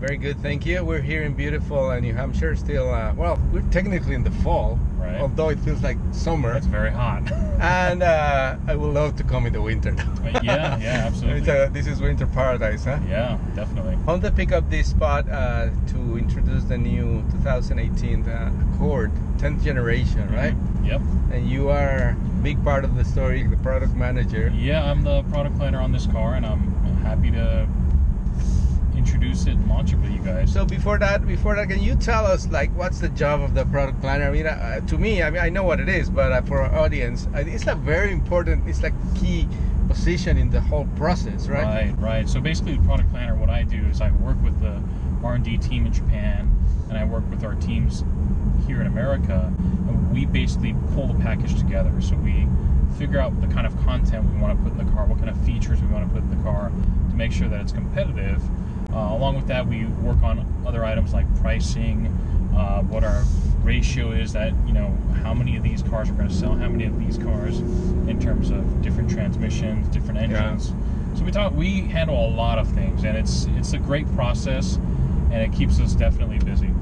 very good, thank you. We're here in beautiful uh, New Hampshire. Still, uh, well, we're technically in the fall, Right. although it feels like summer. It's very hot. and uh, I would love to come in the winter. yeah, yeah, absolutely. It's, uh, this is winter paradise, huh? yeah, definitely. I want to pick up this spot uh, to introduce the new 2018 uh, Accord 10th generation, right? Yep. And you are a big part of the story, the product manager. Yeah, I'm the product planner on this car, and I'm happy to introduce it and launch it with you guys. So before that, before that, can you tell us like what's the job of the product planner? I mean, uh, to me, I mean, I know what it is, but uh, for our audience, uh, it's a very important, it's like key position in the whole process, right? Right, right. So basically, the product planner, what I do is I work with the R&D team in Japan, and I work with our teams here in America, and we basically pull the package together. So we figure out the kind of content we want to put in the car, what kind of features we want to put in the car to make sure that it's competitive. Uh, along with that, we work on other items like pricing, uh, what our ratio is that you know how many of these cars we're going to sell, how many of these cars in terms of different transmissions, different engines. So we talk, we handle a lot of things, and it's it's a great process, and it keeps us definitely busy.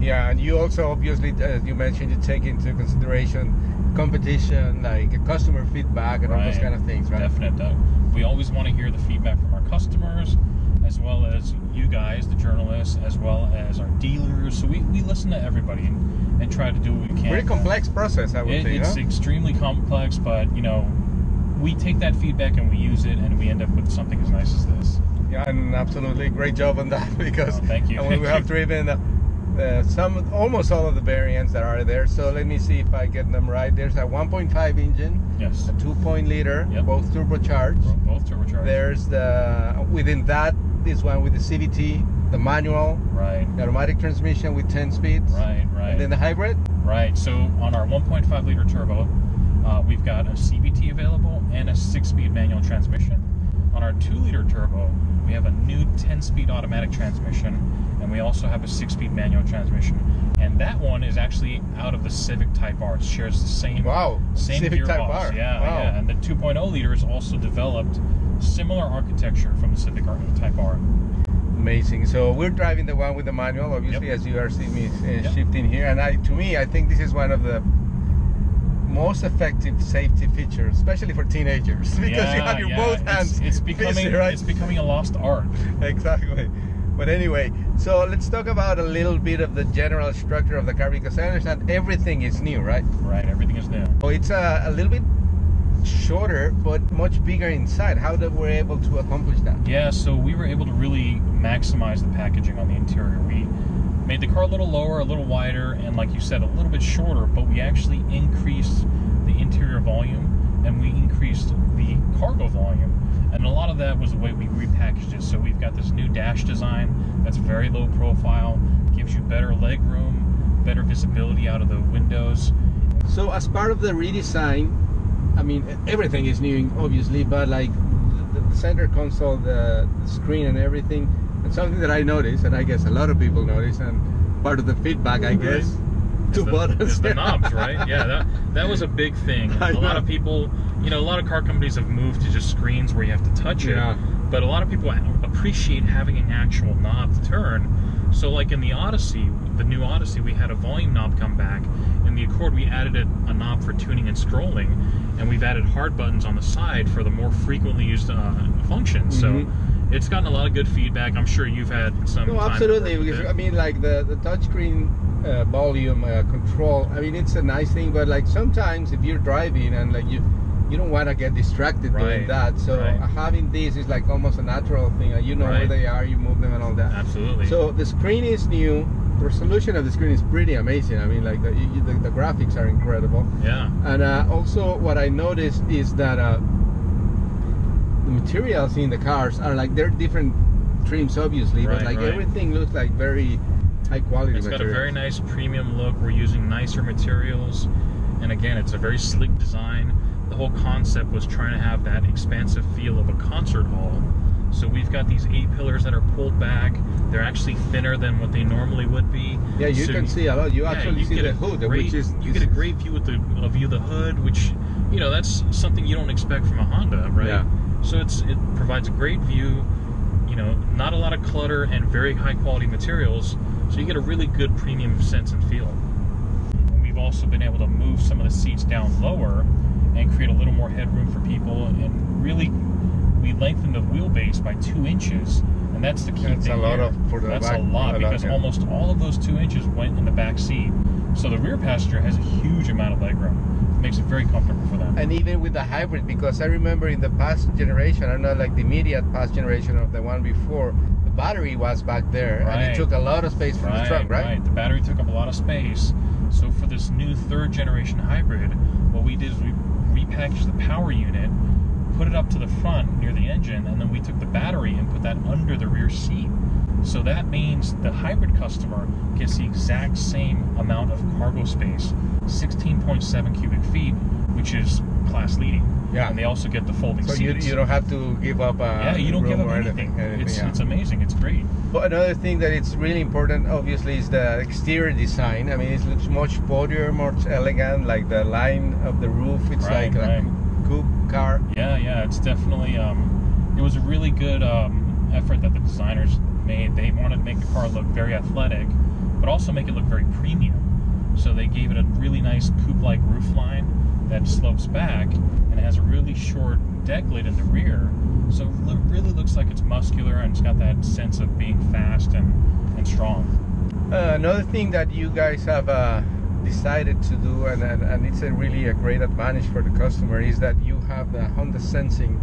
Yeah, and you also obviously, as you mentioned, you take into consideration competition, like customer feedback, and all those kind of things, right? Definite. Uh, we always want to hear the feedback from our customers, well as you guys, the journalists, as well as our dealers. So we, we listen to everybody and, and try to do what we can. Pretty complex process, I would It, think. it's huh? extremely complex, but you know, we take that feedback and we use it, and we end up with something as nice as this. Yeah, and absolutely great job on that because Oh, thank you, and thank we have driven uh, uh, some, almost all of the variants that are there. So let me see if I get them right. There's a 1.5 engine, Yes. a 2 liter, Yep. both turbocharged. Both turbocharged. There's the within that this one with the CVT, the manual, Right. the automatic transmission with 10 speeds, Right. Right. and then the hybrid. Right. So on our 1.5 liter turbo, uh, we've got a CVT available and a six-speed manual transmission. On our two-liter turbo, we have a new 10-speed automatic transmission, and we also have a six-speed manual transmission. And that one is actually out of the Civic Type R. It shares the same Wow, same Civic gearbox. Type R. Yeah, Wow. yeah. And the 2.0 liter is also developed similar architecture from the Civic R- Type R. Amazing. So we're driving the one with the manual, obviously, Yep. as you are seeing me uh, Yep. shifting here. And I, to me, I think this is one of the most effective safety features, especially for teenagers, because you have your yeah. both hands It's, busy, becoming right? it's becoming a lost art. exactly. But anyway, so let's talk about a little bit of the general structure of the car because I understand everything is new, right? Right. Everything is new. So it's a, a little bit shorter, but much bigger inside. How did we're able to accomplish that? Yeah, so we were able to really maximize the packaging on the interior. We made the car a little lower, a little wider, and like you said, a little bit shorter, but we actually increased the interior volume and we increased the cargo volume. And a lot of that was the way we repackaged it. So we've got this new dash design that's very low profile, gives you better leg room, better visibility out of the windows. So as part of the redesign, I mean everything is new, obviously, but like the, the center console, the, the screen, and everything, and something that I noticed, and I guess a lot of people notice, and part of the feedback, I guess, Is two the, buttons. is the knobs, right? Yeah, that that was a big thing. A lot of people, you know, a lot of car companies have moved to just screens where you have to touch it. Yeah. But a lot of people appreciate having an actual knob to turn. So, like in the Odyssey, the new Odyssey, we had a volume knob come back. The Accord, we added a, a knob for tuning and scrolling, and we've added hard buttons on the side for the more frequently used uh, functions. Mhm. So. It's gotten a lot of good feedback. I'm sure you've had some. No, absolutely. to work with Because. I mean, like the the touchscreen uh, volume uh, control. I mean, it's a nice thing, but like sometimes if you're driving and like you you don't want to get distracted doing Right, that. So right. having this is like almost a natural thing. you know where they are, you move them and all that. Absolutely. So the screen is new. The resolution of the screen is pretty amazing. I mean, like the you, the, the graphics are incredible. yeah. And uh, also, what I noticed is that uh, the materials in the cars are like they're different trims, obviously, but like right. everything looks like very high quality It's got a very nice premium look. We're using nicer materials. And again, it's a very sleek design. The whole concept was trying to have that expansive feel of a concert hall. So we've got these A-pillars that are pulled back. They're actually thinner than what they normally would be. Yeah, you So can see a lot. You yeah, actually you see the hood, great- which is you get a great view of the a view of the hood, which you know that's something you don't expect from a Honda, right? Yeah. So it's it provides a great view. You know, not a lot of clutter and very high quality materials. So you get a really good premium sense and feel. And we've also been able to move some of the seats down lower and create a little more headroom for people. And really, we lengthened the wheelbase by two inches. And that's the key That's thing a lot of- for the that's back- a lot a lot, because yeah. almost all of those two inches went in the back seat. So the rear passenger has a huge amount of legroom. It makes it very comfortable for them. and even with the hybrid because i remember in the past generation i'm not like the immediate past generation of the one before the battery was back there and it took a lot of space from the truck right? right, The battery took up a lot of space. So for this new third generation hybrid, what we did is we repackaged the power unit, put it up to the front near the engine, and then we took the battery and put that under the rear seat. So that means the hybrid customer gets the exact same amount of cargo space, 16.7 cubic feet, which is class leading. Yeah. And they also get the folding so you, seats. you don't have to give up uh, yeah, you don't give up anything. anything, It's, yeah. it's amazing. It's great. But another thing that it's really important, obviously, is the exterior design. I mean, it looks much sportier, much elegant. Like the line of the roof, it's Right, like right. a coupe car. Yeah, yeah, it's definitely. Um, it was a really good um, effort that the designers made. They wanted to make the car look very athletic, but also make it look very premium. So they gave it a really nice coupe-like roof line that slopes back and it has a really short deck lid in the rear. So it really looks like it's muscular and it's got that sense of being fast and, and strong. Uh, another thing that you guys have uh, decided to do, and, and, and it's a really a great advantage for the customer, is that you have the Honda Sensing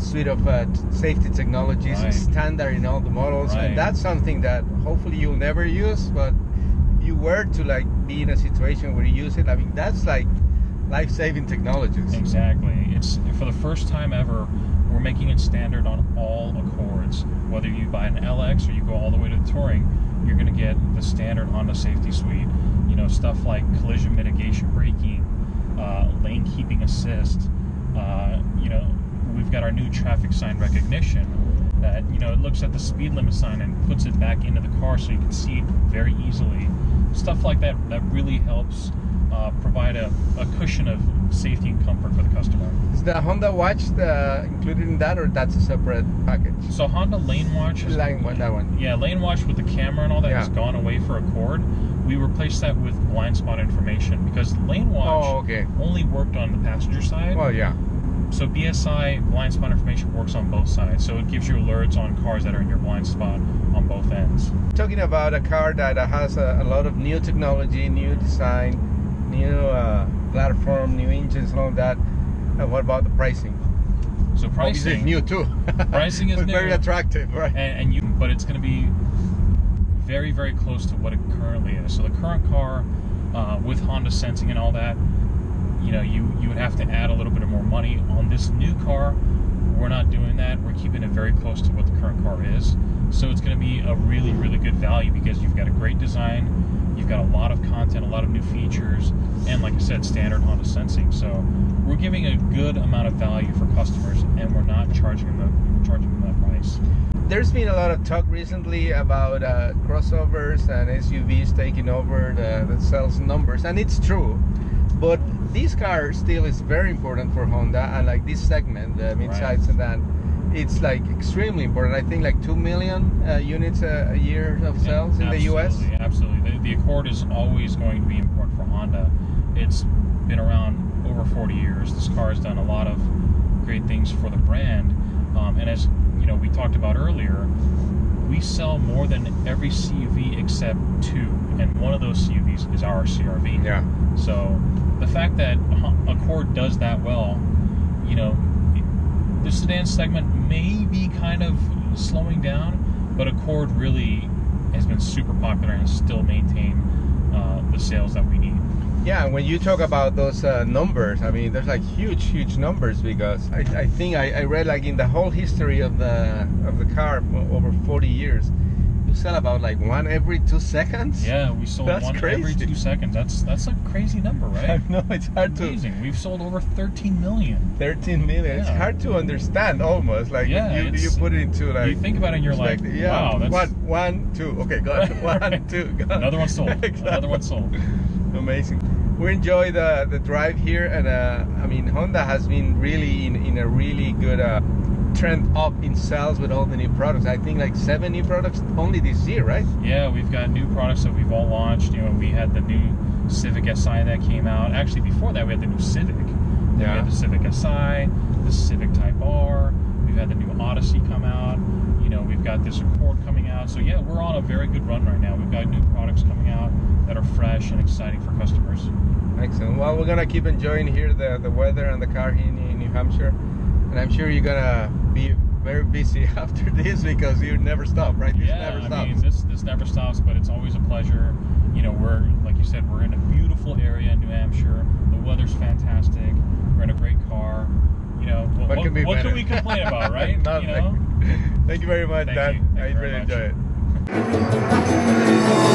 suite of uh, safety technologies Right. standard in all the models, Right. and that's something that hopefully you'll never use, but if you were to like be in a situation where you use it, I mean that's like life-saving technologies. Exactly. It's for the first time ever, we're making it standard on all Accords. Whether you buy an LX or you go all the way to the Touring, you're going to get the standard Honda safety suite. You know, stuff like collision mitigation braking, uh, lane keeping assist. Uh, you know, we've got our new traffic sign recognition that you know it looks at the speed limit sign and puts it back into the car so you can see it very easily. Stuff like that that really helps uh, provide a, a cushion of safety and comfort for the customer. Is the Honda Watch the, included in that, or that's a separate package? So Honda Lane Watch is Lane Watch, that one. Yeah, Lane Watch with the camera and all that Yeah. has gone away for Accord. We replaced that with blind spot information because Lane Watch Oh, okay. only worked on the passenger side. Well, yeah. So BSI blind spot information works on both sides. So it gives you alerts on cars that are in your blind spot on both ends. Talking about a car that has a, a lot of new technology, new design, new uh, platform, new engines, and all that. And what about the pricing? So Obviously, pricing new too. Pricing is But very attractive, right? and, and you but it's going to be very very close to what it currently is. So the current car uh, with honda sensing and all that you know you you would have to add a little bit of more money on this new car. We're not doing that. We're keeping it very close to what the current car is. So it's going to be a really really good value because you've got a great design you've got a lot of content a lot of new features and like i said standard honda sensing. So we're giving a good amount of value for customers and we're not charging them the, charging that price There's been a lot of talk recently about uh, crossovers and SUVs taking over the, the sales numbers, and it's true. But this car still is very important for Honda, and like this segment, the midsize sedan, it's like extremely important. I think like two million uh, units a, a year of sales in the US. Absolutely, Absolutely. The, the Accord is always going to be important for Honda. It's been around over 40 years. This car has done a lot of great things for the brand. Um, and as you know, we talked about earlier, we sell more than every CUV except two, and one of those CUVs is our CRV. Yeah. So the fact that Accord does that well, you know, the sedan segment may be kind of slowing down, but Accord really has been super popular and still maintain uh, the sales that we need. Yeah, when you talk about those uh, numbers, I mean, there's like huge, huge numbers because I, I think I, I read like in the whole history of the of the car over 40 years, you sell about like one every two seconds. Yeah, we sold That's one every two seconds. That's that's a crazy number, I right? know it's hard to. Amazing. We've sold over 13 million. 13 million. It's hard to understand almost. Like Yeah, you, you put it into like. you think about it and you're like, yeah, wow, that's one, one, two. Okay, got it. One, two, got another one sold. Exactly. Another one sold. Amazing. we enjoy the the drive here, and uh, I mean Honda has been really in, in a really good uh, trend up in sales with all the new products. I think like seven new products only this year, right? Yeah, we've got new products that we've all launched. You know, we had the new Civic Si that came out. Actually, before that, we had the new Civic. Then Yeah. we had the Civic Si, the Civic Type R. We've had the new Odyssey come out. You this Accord coming out. So yeah, we're on a very good run right now. We've got new products coming out that are fresh and exciting for customers. Excellent. Well, we're gonna keep enjoying here the, the weather and the car here in, New Hampshire, and I'm sure you're gonna be very busy after this because you never stop, right? This yeah, never I mean, this this never stops, but it's always a pleasure. You know, we're like you said, we're in a beautiful area in New Hampshire. The weather's fantastic. We're in a great car. You know, what, What can what can we complain about, right? Nothing. you know. Thank you very much, Thank Dan. you. I really much. enjoy it.